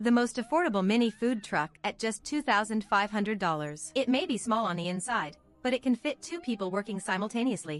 The most affordable mini food truck at just $2,500. It may be small on the inside, but it can fit two people working simultaneously.